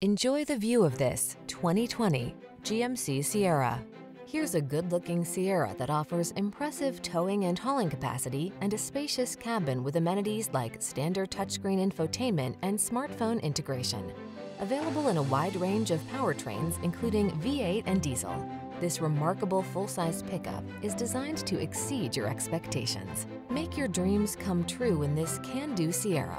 Enjoy the view of this 2020 GMC Sierra. Here's a good-looking Sierra that offers impressive towing and hauling capacity and a spacious cabin with amenities like standard touchscreen infotainment and smartphone integration. Available in a wide range of powertrains, including V8 and diesel, this remarkable full-size pickup is designed to exceed your expectations. Make your dreams come true in this can-do Sierra.